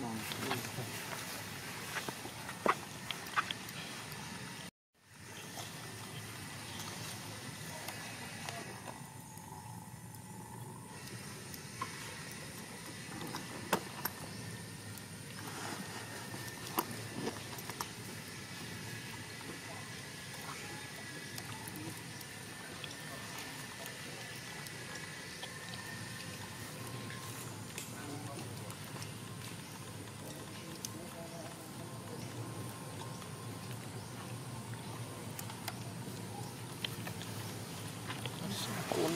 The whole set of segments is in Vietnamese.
妈呀这么快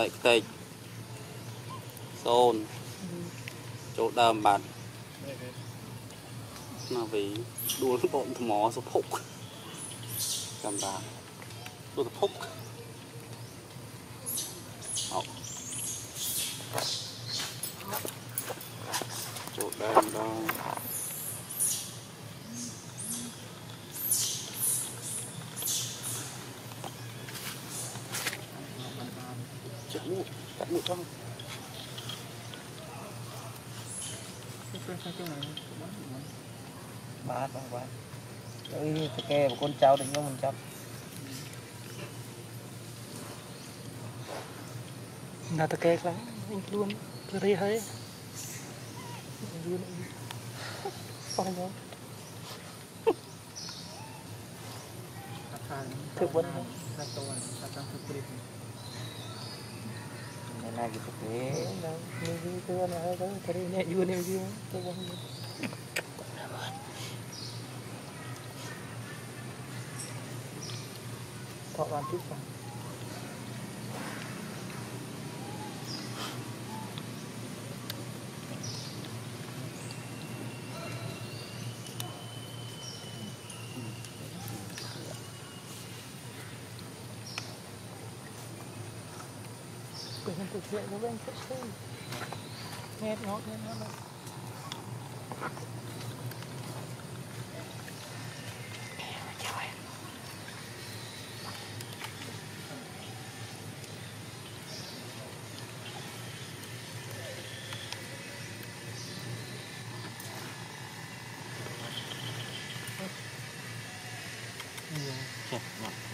បាល luôn បែកខ្ទេចសូនចូលដើមបាត់ណាវីដួលបកថ្មសុភុកកាមេរ៉ាដួលសុភុកអោចូលដើមដល់ chặt mũi cắt mũi trong ba bang ba Ui, cái kè của con cháu định nó mình chấp Nào ta kê lắm, anh luôn, đi hơi Anh luôn, phong nó Thực vấn không? enak gitu enak begitu anak kan karinya juga nih begitu kok mati Quyển hình cục rượu của bên sẽ xì Nghe ngọt nghe dạ, ngọt vâng. Yeah.